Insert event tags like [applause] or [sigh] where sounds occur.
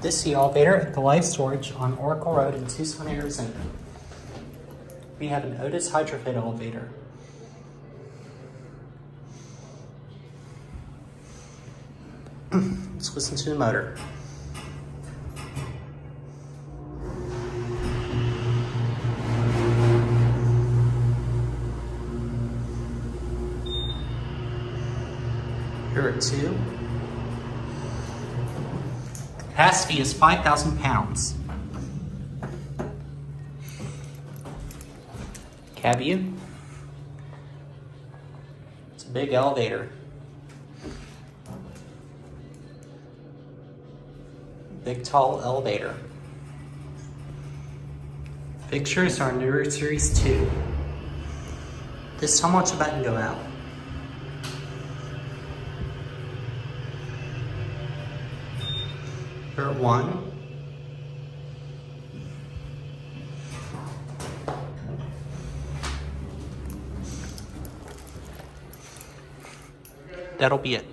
This is the elevator at the Life Storage on Oracle Road in Tucson, Arizona. We have an Otis HydroFit elevator. [clears throat] Let's listen to the motor. Here are two. Capacity is 5,000 pounds. Cab view. It's a big elevator. Big tall elevator. Pictures are newer series 2. This is how much a button go out. Here one. That'll be it.